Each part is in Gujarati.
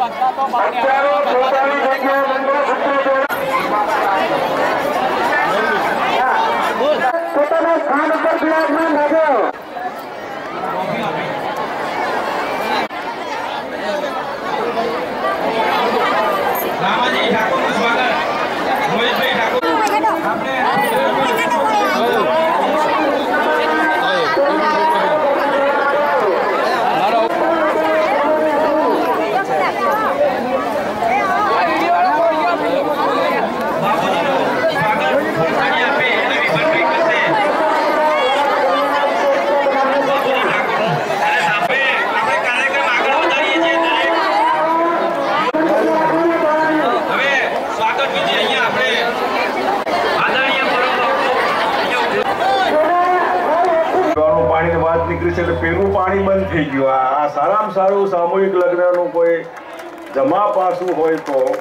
અત્યારે પોતાની જગ્યાએ મંગળસૂત્ર જોડે- પોતાના સ્થાન ઉપર બિરાજમાન રહેજો નીકળી છે એટલે પેલું પાણી બંધ થઈ ગયું. આ સારામાં સારું સામૂહિક લગ્નનું કોઈ જમા પાસું હોય તો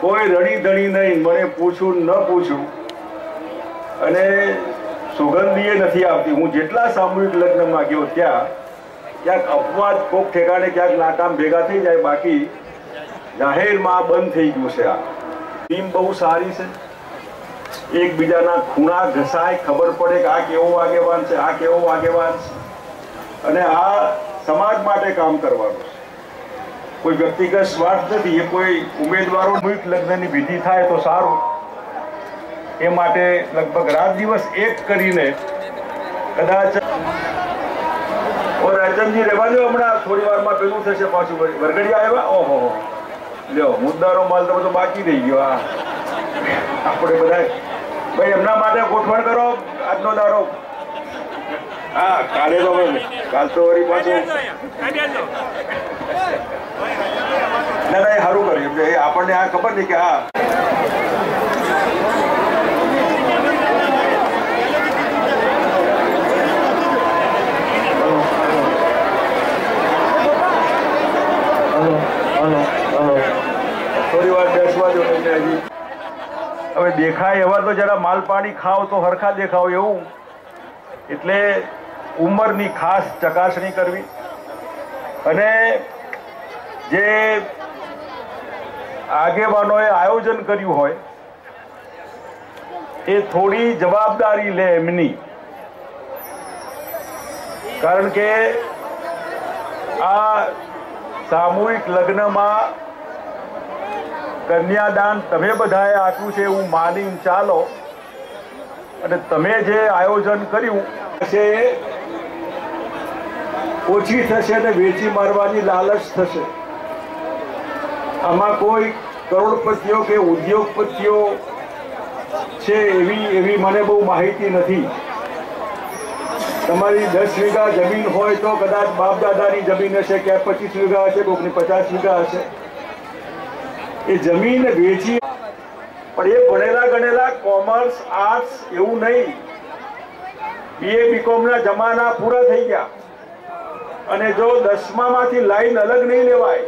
કોઈ રડી ધણી નહીં, મને પૂછું ન પૂછું. અને સુગંધીએ નથી આવતી. હું જેટલા સામૂહિક લગ્નમાં ગયો ત્યાં, ક્યાંક અપવાદ, કોક ઠેકાણે ક્યાંક નાકામ ભેગા થઈ જાય, બાકી જાહેરમાં બંધ થઈ ગયું છે આ. ટીમ બહુ સારી છે. એકબીજાના ખૂણા ઘસાય, ખબર પડે કે આ કેવો આગેવાન છે, આ કેવો આગેવાન છે. અને આ સમાજ માટે કામ કરવાનું કોઈ વ્યક્તિગત સ્વાર્થ નથી, એ કોઈ ઉમેદવારો લગ્નની વિધિ થાય તો સારું. એ માટે લગભગ રાત દિવસ એક કરીને કદાચ રાજનજી, રહેવા દો હમણાં. થોડી વારમાં પેલું થશે પાછું. વરગડિયા આવ્યા? ઓહો. લ્યો, મુદ્દાનો માલ તો બધો બાકી રહી ગયો. આ. આપણે બધા ભાઈ એમના માટે ગોઠવણ કરો. આજનો દારો. હા કાલે તો કાલ તો વળી પાછું ના ના એ સારું કર્યું. એ આપણને આ ખબર નહીં કે હા. થોડી વાર બેસવા દો હજી હવે દેખાય એવા તો જરા માલ પાણી ખાવ તો હરખા દેખાવ એવું. એટલે ઉંમરની ખાસ ચકાસણી કરવી. અને જે આગેવાનોએ આયોજન કર્યું હોય, એ થોડી જવાબદારી લે એમની. કારણ કે આ સામૂહિક લગ્નમાં કન્યાદાન તમે બધાએ આપ્યું છે એવું માનીને ચાલો. અને તમે જે આયોજન કર્યું છે, ઓછી થશે અને વેચી મારવાની લાલચ થશે. આમાં કોઈ કરોડપતિઓ કે ઉદ્યોગપતિઓ છે એવી એવી મને બહુ માહિતી નથી. તમારી દસ વીઘા જમીન હોય તો કદાચ બાપ દાદાની જમીન હશે કે પચીસ વીઘા હશે કોઈકની પચાસ વીઘા હશે. એ જમીન વેચી પણ એ ભણેલા ગણેલા કોમર્સ, આર્ટ્સ એવું નહીં. બીએ બીકોમના જમાના પૂરા થઈ ગયા. અને જો દસમામાંથી લાઈન અલગ નહીં લેવાય,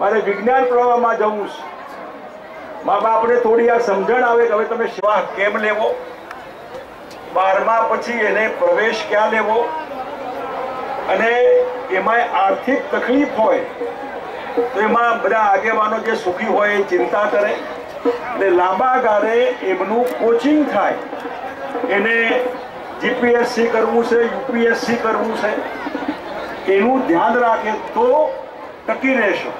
મારે વિજ્ઞાન પ્રવાહમાં જવું છે. મા બાપને થોડી આ સમજણ આવે કે હવે તમે શ્વાસ કેમ લેવો? બારમા પછી એને પ્રવેશ ક્યાં લેવો? અને એમાં આર્થિક તકલીફ હોય એમાં બધા આગેવાનો જે સુખી હોય એ ચિંતા કરે એટલે લાંબા ગાળે એમનું કોચિંગ થાય. એને જીપીએસસી કરવું છે યુપીએસસી કરવું છે, એનું ધ્યાન રાખે તો ટકી રહેશો.